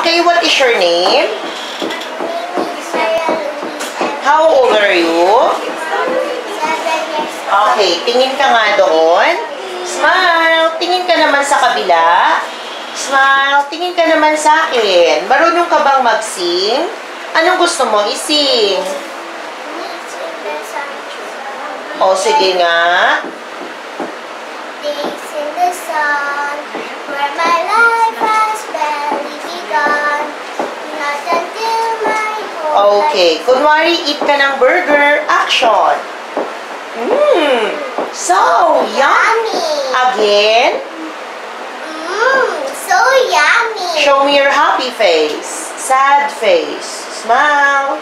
Okay, what is your name? How old are you? Okay, tingin ka nga doon. Smile. Tingin ka naman sa kabila. Smile. Tingin ka naman sa akin. Marunong ka bang mag-sing? Anong gusto mo ising? O, sige nga. In the sun, Okay. Kunwari, eat ka ng burger. Action. Mmm. So, yum. Yummy! Again. Mmm, so yummy! Show me your happy face. Sad face. Smile.